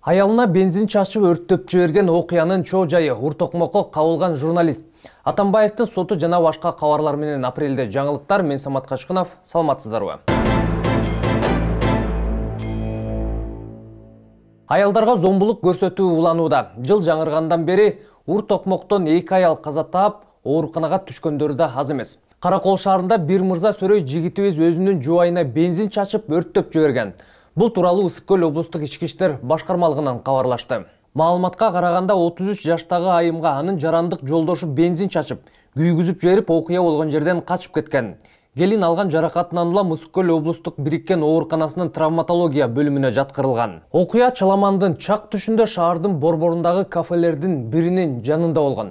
аялына бензин чачып өрттөп жиберген окуянын чоо жайы ур токмокко кабылган журналист. Атамбаевдин соту жана башка кабарлар менен апрелде жаңылыктар мен самат качкынов саламатсыздарбы? Аялдарга зомбулук көрсөтүү уланууда. Жыл жаңыргандан бери ур токмоктон эки аял каза таап ооруканага түшкөндөрү да аз эмес. Каракол шаарында бир мырза сөрөй жигитибиз өзүнүн жубайына бензин чачып өрттөп жиберген бул тууралуу ысык көл облустук ички иштер башкармалыгынан кабарлашты маалыматка караганда отуз үч жаштагы айымга анын жарандык жолдошу бензин чачып күйгүзүп жиберип окуя болгон жерден качып кеткен. Келин алган жаракатынан улам ысык көл облустук бириккен ооруканасынын травматология бөлүмүнө жаткырылган окуя чаламандын чак түшүндө шаардын борборундагы кафелердин биринин жанында болгон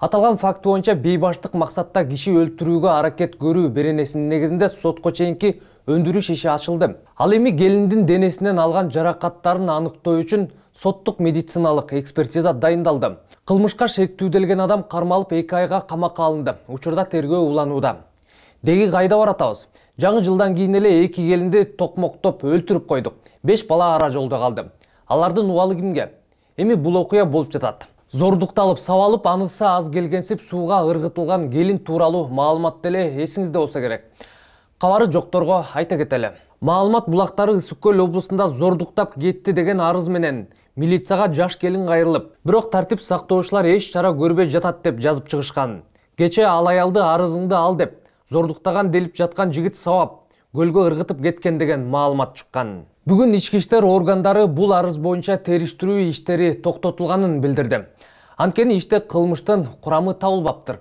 аталган факт боюнча бейбаштык максатта киши өлтүрүүгө аракет көрүү беренесинин негизинде сотко чейинки өндүрүш иши ачылды ал эми келиндин денесинен алган жаракаттарын аныктоо үчүн соттук медициналык экспертиза дайындалды. Кылмышка шектүүделген адам кармалып эки айга камакка алынды. Учурда тергөө уланууда деги кайда баратабыз жаңы жылдан кийин эле эки келинди токмоктоп өлтүрүп койдук. Беш бала ара жолдо калды алардын убалы кимге? Эми бул окуя болуп жатат. Зордукталып сабалып анысы аз келгенсип сууга ыргытылган келин тууралуу маалымат деле эсиңизде болсо керек. Кабары жокторго айта кетели. Маалымат булактары ысык көл облусунда зордуктап кетти деген арыз менен милицияга жаш келин кайрылып бирок тартип сактоочулар эч чара көрбөй жатат деп жазып чыгышкан. Кечээ ал аялды арызыңды ал деп зордуктаган делип жаткан жигит сабап көлгө ыргытып кеткен деген маалымат чыккан бүгүн ички иштер органдары бул арыз боюнча териштирүү иштери токтотулганын билдирди анткени иште кылмыштын курамы табылбаптыр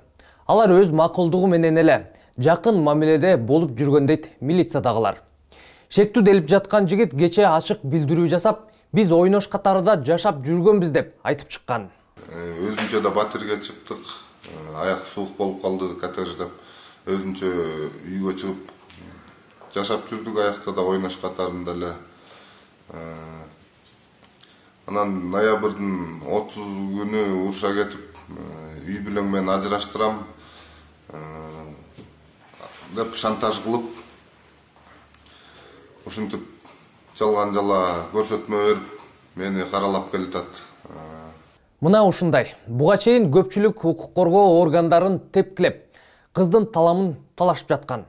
алар өз макулдугу менен эле жакын мамиледе болуп жүргөн дейт милициядагылар шектүү делип жаткан жигит кечээ ачык билдирүү жасап биз ойнош катарында жашап жүргөнбүз деп айтып чыккан э, өзүнчө да батирге чыктык э, аяк суук болуп калды коттедждеп өзүнчө үйгө чыгып жашап жүрдүк аякта да ойнош катарында эле анан ноябрдын отузу күнү уруша кетип үй бүлөң менен ажыраштырам деп шантаж кылып ушинтип жалган жала көрсөтмө берип мени каралап келатат. Мына ушундай. Буга чейин көпчүлүк укук коргоо органдарын тепкилеп кыздын таламын талашып жаткан.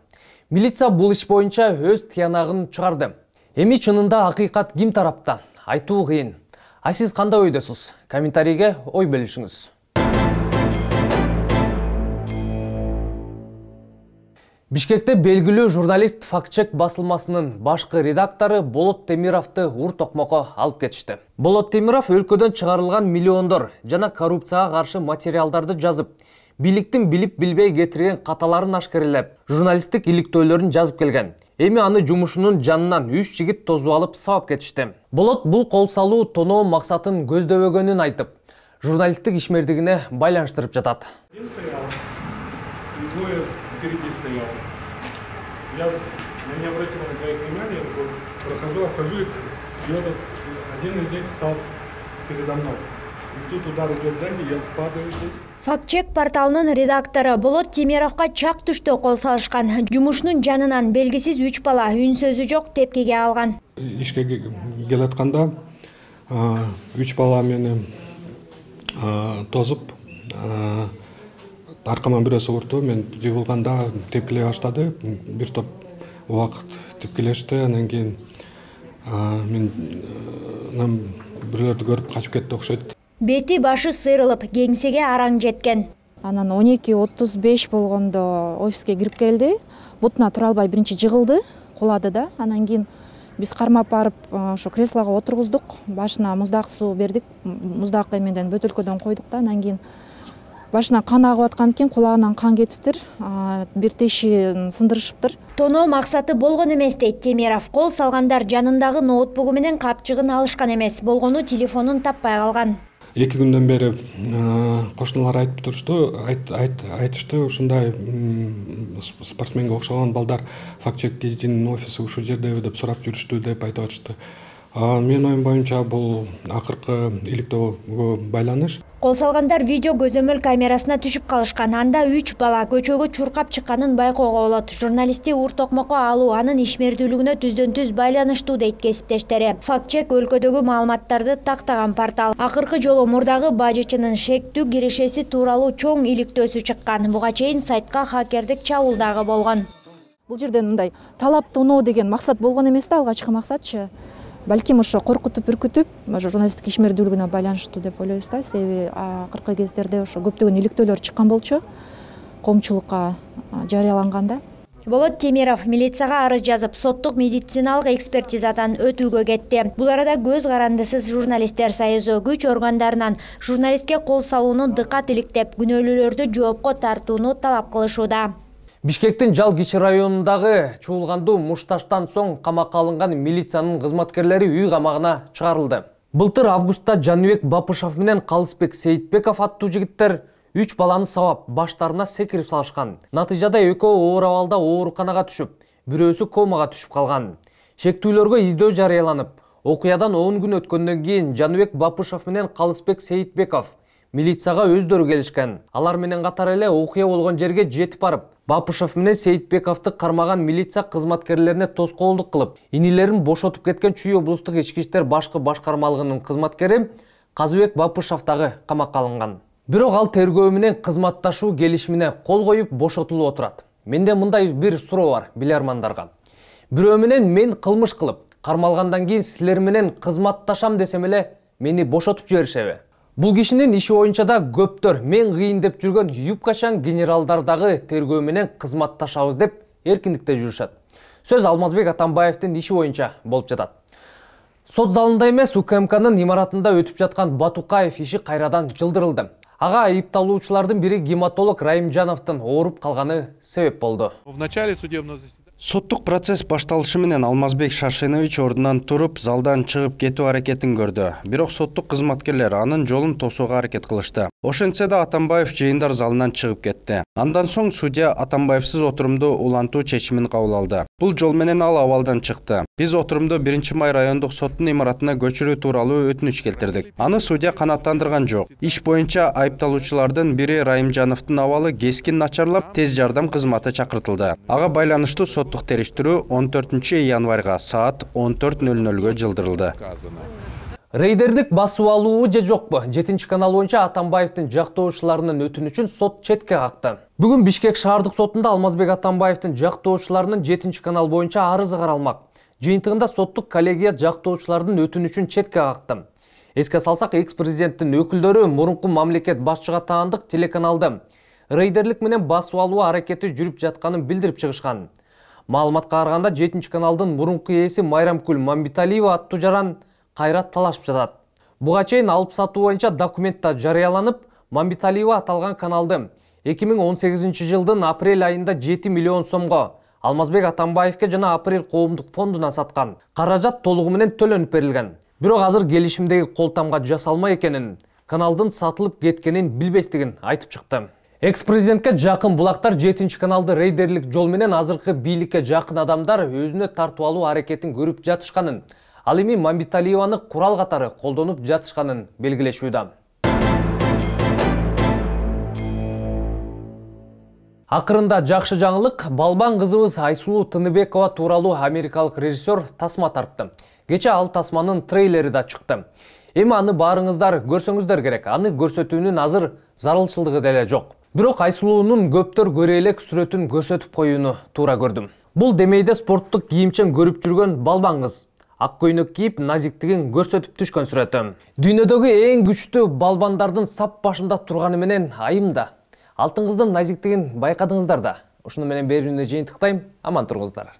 Милиция бул иш боюнча өз тыянагын чыгарды эми чынында акыйкат ким тарапта? Айтуу кыйын. А сиз кандай ойдосуз? Комментарийге ой бөлүшүңүз. Бишкекте белгилүү журналист факт чек басылмасынын башкы редактору болот темировду ур токмокко алып кетишти. Болот темиров өлкөдөн чыгарылган миллиондор жана коррупцияга каршы материалдарды жазып бийликтин билип билбей кетирген каталарын ашкерелеп журналисттик иликтөөлөрүн жазып келген. Эми аны жумушунун жанынан үч жигит тосуп алып сабап кетишти. Болот бул кол салуу тоноо максатын көздөбөгөнүн айтып журналисттик ишмердигине байланыштырып жатат. Прохожу, обхожу и один из них стал передо мной. И тут удар идет сзади, я падаю здесь. Факт чек порталынын редактору болот темировго чак түштө кол салышкан жумушунун жанынан белгисиз үч бала үн сөзү жок тепкиге алган ишке келатканда үч бала мени тосуп аркаман бирөөсү урду мен жыгылганда тепкилей баштады бир топ убакыт тепкилешти анан кийин мен бирөөлөрдү көрүп качып кетти окшойт бети башы сыйрылып кеңсеге араң жеткен. Анан он эки отуз беш болгондо офиске кирип келди. Бутуна тура албай биринчи жыгылды кулады да. Анан кийин биз кармап барып ошо креслого отургуздук. Башына муздак суу бердик. Муздак эмеден бөтөлкөдөн койдук да. Анан кийин башынан кан агып аткан экен кулагынан кан кетиптир. Бир тешигин сындырышыптыр. Тоноо максаты болгон эмес дейт темиров. Кол салгандар жанындагы ноутбугу менен капчыгын алышкан эмес. Болгону телефонун таппай калган эки күндөн бери кошуналар айтып турушту айтышты ушундай спортсменге окшогон балдар факт чек кенин офиси ушул жердеби деп сурап жүрүштү деп айтып атышты. Менин оюм боюнча бул акыркы иликтөөгө байланыш. Кол салгандар видео көзөмөл камерасына түшүп калышкан. Анда үч бала көчөгө чуркап чыкканын байкоого болот. Журналистти ур токмокко алуу анын ишмердүүлүгүнө түздөн түз байланыштуу дейт кесиптештери. Факт чек өлкөдөгү маалыматтарды тактаган портал. Акыркы жолу мурдагы бажычынын шектүү киришеси тууралуу чоң иликтөөсү чыккан. Буга чейин сайтка хакердик чабуул дагы болгон. Бул жерден мындай талап деген максат болгон эмес да алгачкы максатчы балким ошо коркутуп үркүтүп журналисттик ишмердүүлүгүнө байланыштуу деп ойлойбуз да. Себеби акыркы кездерде ошо көптөгөн иликтөөлөр чыккан болчу коомчулукка жарыяланган да. Болот темиров милицияга арыз жазып соттук медициналык экспертизадан өтүүгө кетти. Бул арада көз карандысыз журналисттер союзу күч органдарынан журналистке кол салууну дыкат иликтеп күнөөлүүлөрдү жоопко тартууну талап кылышууда бишкектин жал кичи районундагы чуулгандуу мушташтан соң камакка алынган милициянын кызматкерлери үй камагына чыгарылды. Былтыр августта жаныбек бапышев менен калысбек сейитбеков аттуу жигиттер үч баланы сабап баштарына секирип салышкан. Натыйжада экөө оор абалда ооруканага түшүп бирөөсү комага түшүп калган. Шектүүлөргө издөө жарыяланып окуядан он күн өткөндөн кийин жаныбек бапышев менен калысбек сейитбеков милицияга өздөрү келишкен. Алар менен катар эле окуя болгон жерге жетип барып бапышев менен сейитбековду кармаган милиция кызматкерлерине тоскоолдук кылып инилерин бошотуп кеткен чүй облустук ички иштер башкы башкармалыгынын кызматкери казыбек бапышев дагы камакка алынган. Бирок ал тергөө менен кызматташуу келишимине кол коюп бошотулуп отурат. Менде мындай бир суроо бар билармандарга бирөө менен мен кылмыш кылып кармалгандан кийин силер менен кызматташам десем эле мени бошотуп жиберишеби бул кишинин иши боюнча да көптөр мен кыйын деп жүргөн юбкачан генералдар дагы тергөө менен кызматташабыз деп эркиндикте жүрүшөт сөз алмазбек атамбаевдин иши боюнча болуп жатат. Сот залында эмес укмкнын имаратында өтүп жаткан батукаев иши кайрадан жылдырылды. Ага айыпталуучулардын бири гематолог райымжановдун ооруп калганы себеп болду. В начале судебного соттук процесс башталышы менен алмазбек шаршенович ордунан туруп залдан чыгып кетүү аракетин көрдү. Бирок соттук кызматкерлер анын жолун тосууга аракет кылышты. Ошентсе да атамбаев жыйындар залынан чыгып кетти. Андан соң судья атамбаевсиз отурумду улантуу чечимин кабыл алды. Бул жол менен ал абалдан чыкты. Биз отурумду биринчи май райондук соттун имаратына көчүрүү тууралуу өтүнүч келтирдик. Аны судья канааттандырган жок. Иш боюнча айыпталуучулардын бири райымжановдун абалы кескин начарлап тез жардам кызматы чакыртылды. Ага байланыштуу сот соттук териштирүү 14 январга саат 14:00гө жылдырылды. Рейдердик басып алуубу же жокпу жетинчи канал боюнча атамбаевдин жактоочуларынын өтүнүчүн сот четке какты бүгүн бишкек шаардык сотунда алмазбек атамбаевдин жактоочуларынын жетинчи канал боюнча арызы каралмак жыйынтыгында соттук коллегия жактоочулардын өтүнүчүн четке какты эске салсак экс президенттин өкүлдөрү мурунку мамлекет башчыга таандык телеканалды. Рейдерлик менен басып алуу аракети жүрүп жатканын билдирип чыгышкан маалыматка караганда жетинчи каналдын мурунку ээси майрамкүл мамбиталиева аттуу жаран кайра талашып жатат. Буга чейин алып сатуу боюнча документ да жарыяланып мамбиталиева аталган каналды эки миң он сегизинчи жылдын апрель айында жети миллион сомго алмазбек атамбаевке жана апрель коомдук фондуна саткан. Каражат толугу менен төлөнүп берилген. Бирок азыр келишимдеги колтамга жасалма экенин каналдын сатылып кеткенин билбестигин айтып чыкты. Экс президентке жакын булактар жетинчи каналды рейдерлик жол менен азыркы бийликке жакын адамдар өзүнө тартып алуу аракетин көрүп жатышканын ал эми мамбиталиеваны курал катары колдонуп жатышканын белгилешүүдө. Акырында жакшы жаңылык балбан кызыбыз айсулуу тыныбекова тууралуу америкалык режиссер тасма тартты. Кечээ ал тасманын трейлери да чыкты. Эми аны баарыңыздар көрсөңүздөр керек. Аны көрсөтүүнүн азыр зарылчылыгы деле жок бирок айсулуунун көптөр көрө элек сүрөтүн көрсөтүп коюуну туура көрдүм бул демейде спорттук кийимчен көрүп жүргөн балбан кыз ак көйнөк кийип назиктигин көрсөтүп түшкөн сүрөтү дүйнөдөгү эң күчтүү балбандардын сап башында турганы менен айым да. Алтын кыздын назиктигин байкадыңыздар да. Ушуну менен берүүнү жыйынтыктайм аман туруңуздар